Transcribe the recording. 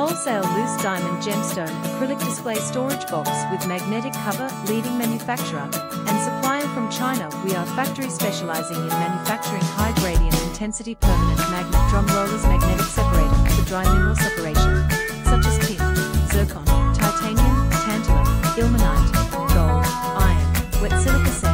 Wholesale loose diamond gemstone acrylic display storage box with magnetic cover, leading manufacturer and supplier from China. We are factory specializing in manufacturing high gradient intensity permanent magnet drum rollers magnetic separator for dry mineral separation, such as tin, zircon, titanium, tantalum, ilmenite, gold, iron, wet silica.